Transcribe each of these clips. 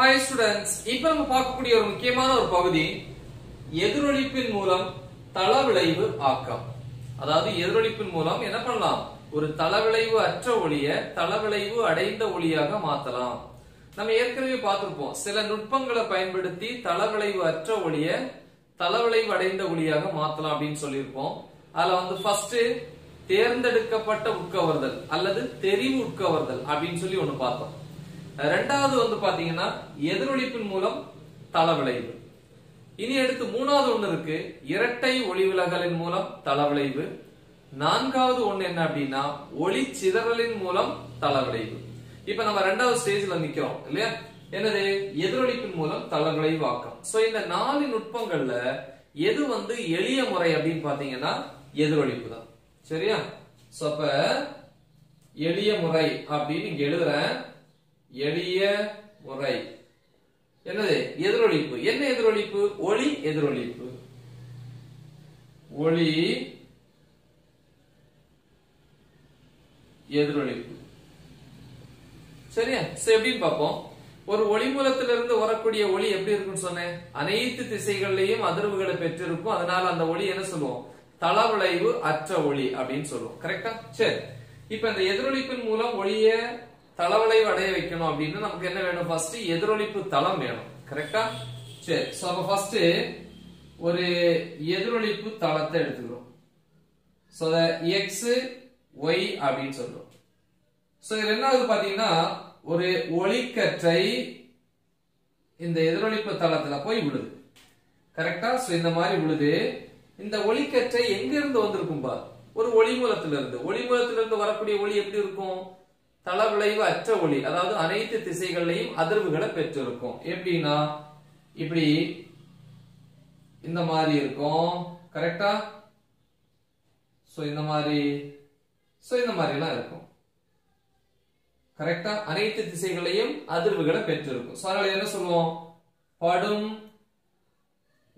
Hi students இப்ப நம்ம பார்க்கக்கூடிய ஒரு முக்கியமான ஒரு பகுதி எதிரொலிப்பின் மூலம் தளவிளைவு ஆக்கம். அதாவது எதிரொலிப்பின் மூலம் என்ன பண்ணலாம்? ஒரு தளவிளைவு அற்ற ஒளிய தளவிளைவு அடைந்த ஒளியாக மாத்தலாம். நம்ம ஏற்கனவே பார்த்திருப்போம். சில நுட்பங்களை பயன்படுத்தி தளவிளைவு அற்ற ஒளிய தளவிளைவு அடைந்த ஒளியாக மாத்தலாம் அப்படின்னு சொல்லியிருப்போம். அதுல வந்து ஃபர்ஸ்ட் தேர்ந்தெடுக்கப்பட்ட உட்கவர்தல் அல்லது தெரிவு உட்கவர்தல் அப்படின்னு சொல்லி ஒண்ணு பார்த்தோம். ரெண்டாவது வந்து பாத்தீங்கன்னா எதிரொலிப்பின் மூலம் தளவிளைவு. இனி அடுத்து மூணாவது ஒண்ணு இருக்கு. இரட்டை ஒளி விலகலின் மூலம் தளவிளைவு. நான்காவது ஒண்ணு என்ன அப்படின்னா ஒளி சிதறலின் மூலம் தளவிளைவு. இப்ப நம்ம ரெண்டாவது ஸ்டேஜ்ல நிக்கிறோம் இல்லையா? என்னது? எதிரொலிப்பின் மூலம் தளவிளைவு ஆக்கம் சோ இந்த நாலு நுட்பங்கள்ல எது வந்து எளிய முறை அப்படின்னு பாத்தீங்கன்னா எதிரொலிப்பு தான். சரியா? சோ அப்ப எளிய முறை அப்படின்னு இங்க எழுதுறேன். எளிய முறை. என்னது? எதிரொலிப்பு என்ன எதிரொலிப்பு ஒளி எதிரொலிப்பு ஒளி எதிரொலிப்பு சரியா? சரி எப்படின்னு பார்ப்போம். ஒரு ஒளி மூலத்திலிருந்து வரக்கூடிய ஒளி எப்படி இருக்குன்னு சொன்னேன். அனைத்து திசைகள்லயும் அதிர்வுகளை பெற்றிருக்கும். அதனால அந்த ஒளி என்ன சொல்லுவோம்? தளவிளைவு அற்ற ஒளி அப்படின்னு சொல்லுவோம். கரெக்டா சரி. இப்ப இந்த எதிரொலிப்பின் மூலம் ஒளிய தளவளைவு அடைய வைக்கணும் அப்படின்னு நமக்கு என்ன வேணும்? ஃபர்ஸ்ட் எதிரொலிப்பு தளம் வேணும். கரெக்டா சரி. சோ அப்ப ஃபர்ஸ்ட் ஒரு எதிரொலிப்பு தளத்தை எடுத்துக்கிறோம். சோ எக்ஸ் ஒய் அப்படின்னு சொல்றோம். சோ இதுல என்னாவது பாத்தீங்கன்னா ஒரு ஒளிக்கற்றை இந்த எதிரொலிப்பு தளத்துல போய் விழுது. கரெக்டா சோ இந்த மாதிரி விழுது. இந்த ஒளிக்கற்றை எங்க இருந்து வந்திருக்கும்பா ஒரு ஒளி மூலத்துல இருந்து ஒளி மூலத்துல இருந்து வரக்கூடிய ஒளி எப்படி இருக்கும்? தளவிளைவு அற்ற ஒளி அதாவது அனைத்து திசைகள்லையும் அதிர்வுகளை பெற்றிருக்கும். எப்படின்னா இப்படி இந்த மாதிரி இருக்கும். கரெக்டா சோ இந்த மாதிரி சோ இந்த மாதிரி எல்லாம் இருக்கும் கரெக்டா அனைத்து திசைகளையும் அதிர்வுகளை பெற்றிருக்கும். சோ அதனால என்ன சொல்லுவோம்? படும்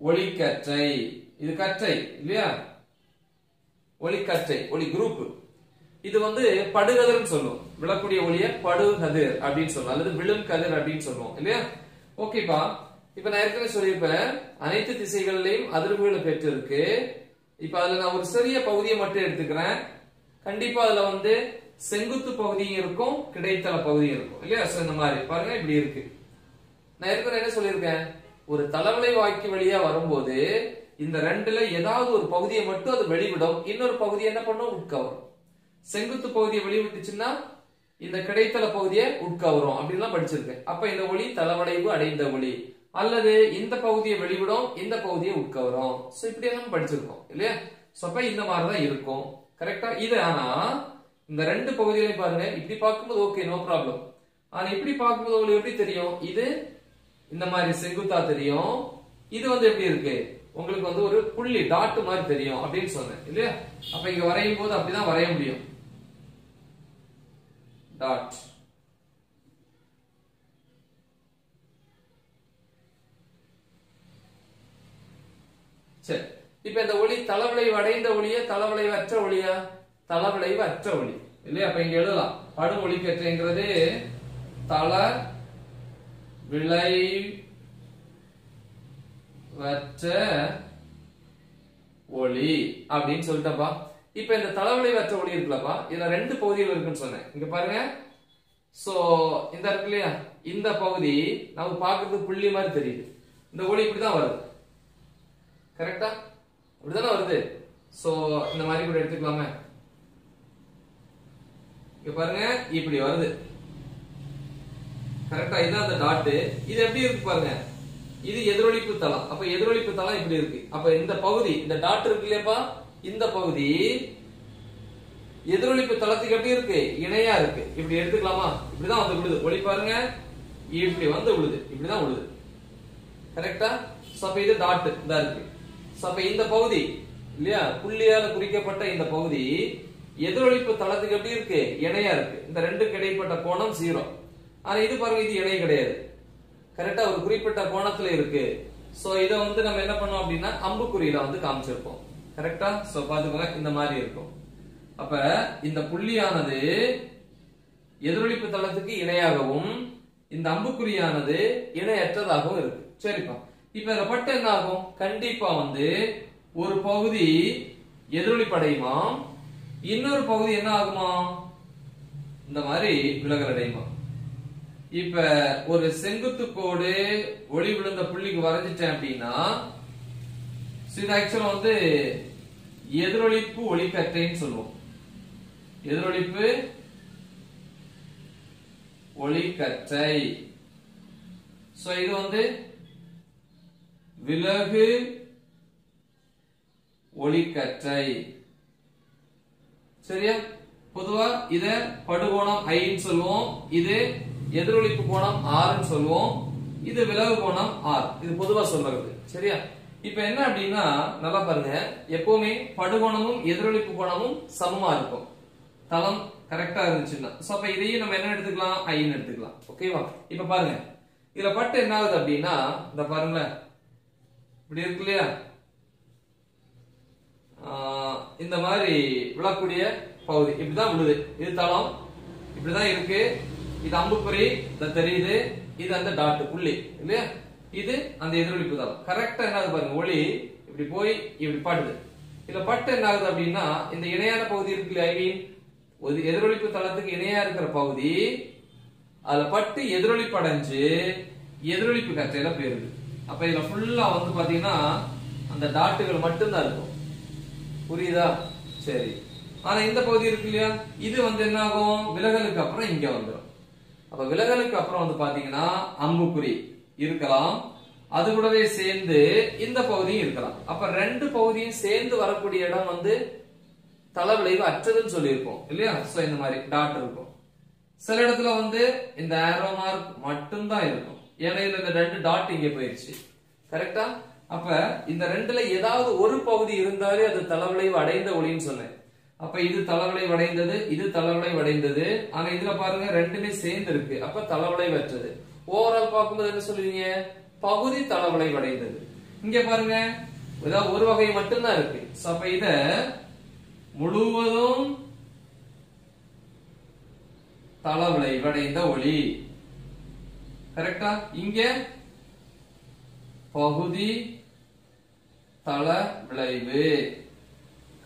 ஒளிக்கற்றை. இது கற்றை இல்லையா? ஒளிக்கற்றை ஒளி குரூப் இது வந்து படுகதிர்னு சொல்லுவோம் விழக்கூடிய ஒளிய படுகதிர் அப்படின்னு சொல்லுவோம் அல்லது விழும் கதிர் அப்படின்னு சொல்லுவோம். இல்லையா? ஓகேப்பா. இப்ப நான் ஏற்கனவே சொல்லியிருப்பேன். அனைத்து திசைகளிலையும் அதிர்வுகளை பெற்றிருக்கு. இப்ப அதுல நான் ஒரு சிறிய பகுதியை மட்டும் எடுத்துக்கிறேன். கண்டிப்பா அதுல வந்து செங்குத்து பகுதியும் இருக்கும் கிடைத்தள பகுதியும் இருக்கும். இல்லையா? சோ இந்த மாதிரி. பாருங்க இப்படி இருக்கு. நான் ஏற்கனவே என்ன சொல்லியிருக்கேன்? ஒரு தளவளை வாக்கி வழியா வரும்போது இந்த ரெண்டுல ஏதாவது ஒரு பகுதியை மட்டும் அது வெளிவிடும். இன்னொரு பகுதி என்ன பண்ணும்? உட்கவரும். செங்குத்து பகுதியை வெளிவிட்டுச்சுன்னா இந்த கிடைத்தள பகுதியை உட்கவரும். அப்படின்லாம் படிச்சிருக்கேன் அப்ப இந்த ஒளி தளவளைவு அடைந்த ஒளி. அல்லது இந்த பகுதியை வெளிவிடும் இந்த பகுதியை உட்கவரும். சோ இப்படி எல்லாம் படிச்சிருக்கோம் இல்லையா? சோ அப்ப இந்த மாதிரிதான் இருக்கும். கரெக்டா இது ஆனா இந்த ரெண்டு பகுதிகளையும் பாருங்க. இப்படி பார்க்கும்போது ஓகே நோ ப்ராப்ளம் ஆனா இப்படி பார்க்கும்போது உங்களுக்கு எப்படி தெரியும்? இது இந்த மாதிரி செங்குத்தா தெரியும். இது வந்து எப்படி இருக்கு? உங்களுக்கு வந்து ஒரு புள்ளி டாட் மாதிரி தெரியும் அப்படின்னு சொன்னேன் இல்லையா? அப்ப இங்க வரையும் போது அப்படிதான் வரைய முடியும். Dot சரி. இப்ப இந்த ஒளி தளவிளைவு அடைந்த ஒளியா தளவிளைவு அற்ற ஒளியா? தளவிளைவு அற்ற ஒளி. இல்லையா? அப்ப இங்க எழுதலாம். படு ஒளிக்கற்றைங்கிறது தள விளைவற்ற ஒளி அப்படின்னு சொல்லிட்டப்பா இப்ப இந்த தளவிளை வற்ற ஒளி இருக்குல்லப்பா இதுல ரெண்டு பகுதிகள் இருக்குன்னு சொன்னேன். இங்க பாருங்க. சோ இந்த இருக்கு இல்லையா? இந்த பகுதி நமக்கு பாக்குறது புள்ளி மாதிரி தெரியுது. இந்த ஒளி இப்படிதான் வருது. கரெக்டா இப்படிதானே வருது? சோ இந்த மாதிரி கூட எடுத்துக்கலாமே. இங்க பாருங்க இப்படி வருது. கரெக்டா இதான் அந்த டாட் இது எப்படி இருக்கு பாருங்க? இது எதிரொலிப்பு தளம். அப்ப எதிரொலிப்பு தளம் இப்படி இருக்கு. அப்ப இந்த பகுதி இந்த டாட் இருக்கு இல்லையாப்பா? இந்த பகுதி எதிரொலிப்பு தளத்துக்கு எப்படி இருக்கு இணையா இருக்கு. இப்படி எடுத்துக்கலாமா? இப்படிதான் வந்து விழுது. ஒளி பாருங்க. இப்படி வந்து விழுது. இப்படிதான் விழுது. கரெக்டா சப்ப இது டாட் இதா இருக்கு. சப்ப இந்த பகுதி இல்லையா? புள்ளியால குறிக்கப்பட்ட இந்த பகுதி எதிரொலிப்பு தளத்துக்கு எப்படி இருக்கு இணையா இருக்கு. இந்த ரெண்டுக்கு இடைப்பட்ட கோணம் ஜீரோ ஆனா இது பாருங்க இது இணை கிடையாது. கரெக்டா ஒரு குறிப்பிட்ட கோணத்துல இருக்கு. சோ இதை வந்து நம்ம என்ன பண்ணோம் அப்படின்னா அம்புக்குறியில வந்து காமிச்சிருப்போம். கரெக்டா சோ பாத்துக்கோங்க இந்த மாதிரி இருக்கும். அப்ப இந்த புள்ளியானது எதிரொலிப்பு தளத்துக்கு இணையாகவும் இந்த அம்புக்குறியானது இணையற்றதாகவும் இருக்கு. சரிப்பா. இப்ப இத பட்டு என்ன ஆகும் கண்டிப்பா வந்து ஒரு பகுதி எதிரொலிப்படையுமா இன்னொரு பகுதி என்ன ஆகுமா? இந்த மாதிரி விலகல் அடையுமா இப்ப ஒரு செங்குத்து கோடு ஒளி விழுந்த புள்ளிக்கு வரைஞ்சிட்டேன் அப்படின்னா இது ஆக்சுவலா வந்து எதிரொலிப்பு ஒளிக்கற்றைன்னு சொல்லுவோம். எதிரொலிப்பு ஒளிக்கற்றை. சோ இது வந்து விலகு ஒளிக்கற்றை. சரியா? பொதுவா இத படுகோணம் ஐன்னு சொல்லுவோம். இது எதிரொலிப்பு கோணம் ஆறுன்னு சொல்லுவோம். இது விலகு கோணம் ஆர் இது பொதுவா சொல்றது. சரியா? இப்ப என்ன அப்படின்னா நல்லா பாருங்க. எப்பவுமே படுகோணமும் எதிரொலிப்பு கோணமும் சமமா இருக்கும். தளம் கரெக்டா இருந்துச்சுன்னா. சோ அப்ப இதையும் நம்ம என்ன எடுத்துக்கலாம்? ஐன்னு எடுத்துக்கலாம். ஓகேவா இப்ப பாருங்க. இதுல பட்டு என்ன ஆகுது அப்படின்னா இந்த பாருங்களேன். இப்படி இருக்கு இல்லையா? இந்த மாதிரி விழக்கூடிய பகுதி. இப்படிதான் விழுது. இது தளம். இப்படிதான் இருக்கு. இது அம்புக்குறி. இதை தெரியுது. இது அந்த டாட் புள்ளி. இல்லையா? இது அந்த எதிரொலிப்பு தான். கரெக்டா என்ன ஆகுது பாருங்க ஒளி இப்படி போய் இப்படி படுது. இதுல பட்டு என்ன ஆகுது அப்படின்னா இந்த இணையான பகுதி இருக்கு இல்லையா ஐ மீன் ஒரு எதிரொலிப்பு தளத்துக்கு இணையா இருக்கிற பகுதி அதுல பட்டு எதிரொலிப்பு அடைஞ்சு எதிரொலிப்பு கற்றையில போயிருது. அப்ப இதுல ஃபுல்லா வந்து பாத்தீங்கன்னா அந்த டாட்டுகள் மட்டும்தான் இருக்கும். புரியுதா? சரி. ஆனா இந்த பகுதி இருக்கு இல்லையா இது வந்து என்ன ஆகும் விலகலுக்கு அப்புறம் இங்க வந்துடும் அப்ப விலகலுக்கு அப்புறம் வந்து பாத்தீங்கன்னா அம்புக்குறி. இருக்கலாம். அது கூடவே சேர்ந்து இந்த பகுதியும் இருக்கலாம். அப்ப ரெண்டு பகுதியும் சேர்ந்து வரக்கூடிய இடம் வந்து தளவிளைவு அற்றதுன்னு சொல்லியிருக்கோம் இல்லையா? சோ இந்த மாதிரி டாட் இருக்கும். சில இடத்துல வந்து இந்த ஆரோ மார்க் மட்டும்தான் இருக்கும். ஏன்னா இந்த ரெண்டு டாட் இங்க போயிருச்சு. கரெக்டா அப்ப இந்த ரெண்டுல ஏதாவது ஒரு பகுதி இருந்தாலே அது தளவிளைவு அடைந்த ஒளின்னு சொன்னேன். அப்ப இது தளவிளைவு அடைந்தது இது தளவிளைவு அடைந்தது. ஆனா இதுல பாருங்க ரெண்டுமே சேர்ந்து இருக்கு. அப்ப தளவிளைவு அற்றது. ஓவரால் பார்க்கும்போது என்ன சொல்லுவீங்க? பகுதி தளவிளைவு அடைந்தது இங்க பாருங்க ஏதாவது ஒரு வகை மட்டும்தான் இருக்கு. So, அப்ப இத முழுவதும் தளவிளைவு அடைந்த ஒளி. கரெக்டா இங்க பகுதி தள விளைவு.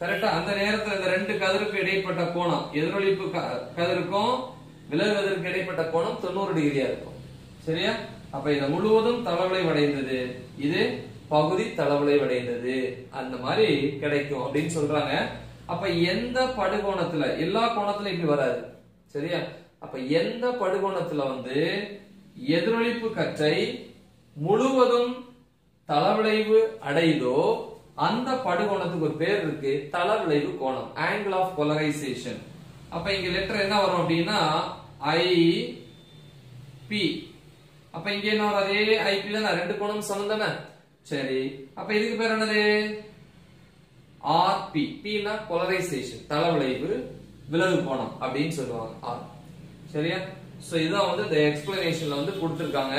கரெக்டா அந்த நேரத்துல இந்த ரெண்டு கதிருக்கு இடைப்பட்ட கோணம் எதிரொலிப்பு க- கதிருக்கும் விலகுவதற்கு இடைப்பட்ட கோணம் தொண்ணூறு டிகிரியா இருக்கும். சரியா? அப்ப இதை முழுவதும் தளவிளைவு அடைந்தது இது பகுதி தளவிளைவு அடைந்தது அந்த மாதிரி கிடைக்கும் அப்படின்னு சொல்றாங்க. அப்ப எந்த படுகோணத்துல? எல்லா கோணத்துல இப்படி வராது. சரியா? அப்ப எந்த படுகோணத்துல வந்து எதிரொலிப்பு கற்றை முழுவதும் தளவிளைவு அடையுதோ அந்த படுகோணத்துக்கு ஒரு பேர் இருக்கு. தளவிளைவு கோணம். ஆங்கிள் ஆஃப் போலரைசேஷன் அப்ப இங்க லெட்டர் என்ன வரும் அப்படின்னா ஐ பி அப்ப இங்க என்ன வரும் அதே ஐபி தானே? ரெண்டு கோணம் சமம் தானே? சரி. அப்ப இதுக்கு பேர் என்னது? ஆர்பி பின்னா போலரைசேஷன் தளவளைவு விலகு கோணம் அப்படின்னு சொல்லுவாங்க. ஆர் சரியா? சோ இதான் வந்து இந்த எக்ஸ்பிளனேஷன்ல வந்து கொடுத்துருக்காங்க.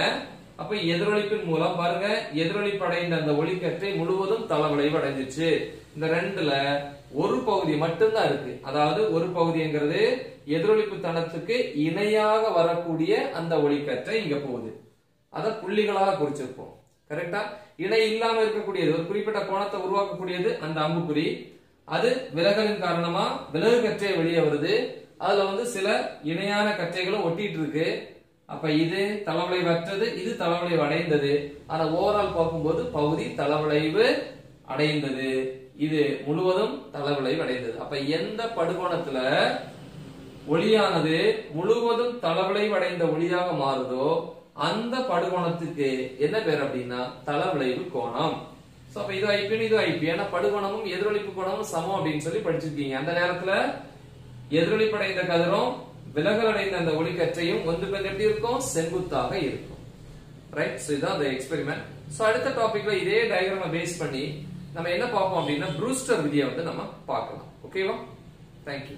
அப்ப எதிரொலிப்பின் மூலம் பாருங்க எதிரொலிப்பு அடைந்த அந்த ஒளிக்கற்றை முழுவதும் தளவளைவு அடைஞ்சிச்சு. இந்த ரெண்டுல ஒரு பகுதி மட்டும்தான் இருக்கு. அதாவது ஒரு பகுதிங்கிறது எதிரொலிப்பு தனத்துக்கு இணையாக வரக்கூடிய அந்த ஒளிக்கற்றை இங்க போகுது. அதை புள்ளிகளாக குறிச்சிருப்போம். கரெக்டா இணை இல்லாம இருக்கக்கூடியது ஒரு குறிப்பிட்ட கோணத்தை உருவாக்கக்கூடியது அந்த அம்புக்குறி. அது விலகலின் காரணமா? விலகு கற்றை வெளியே வருது. அதுல வந்து சில இணையான கற்றைகளும் ஒட்டிட்டு இருக்கு. அப்ப இது தளவிளைவு அற்றது இது தளவளைவு அடைந்தது. ஆனா ஓவரால் பார்க்கும்போது பகுதி தளவிளைவு அடைந்தது. இது முழுவதும் தளவளைவு அடைந்தது. அப்ப எந்த படுகோணத்துல ஒளியானது முழுவதும் தளவிளைவு அடைந்த ஒளியாக மாறுதோ அந்த படுகோணத்துக்கு என்ன பேர் அப்படின்னா தளவிளைவு கோணம். சோ அப்ப இது ஐபி இது ஐபி ஏன்னா படுகோணமும் எதிரொலிப்பு கோணமும் சமம் அப்படின்னு சொல்லி படிச்சிருக்கீங்க. அந்த நேரத்துல எதிரொலிப்படைந்த கதிரும் விலகல் அடைந்த அந்த ஒளிக்கற்றையும் ஒன்றுக்கு ஒன்று எப்படி இருக்கும்? செங்குத்தாக இருக்கும். ரைட் சோ இதான் அந்த எக்ஸ்பெரிமெண்ட் சோ அடுத்த டாபிக்ல இதே டயக்ராம பேஸ் பண்ணி நம்ம என்ன பார்ப்போம் அப்படின்னா ப்ரூஸ்டர் விதியை வந்து நம்ம பார்க்கலாம். ஓகேவா தேங்க்யூ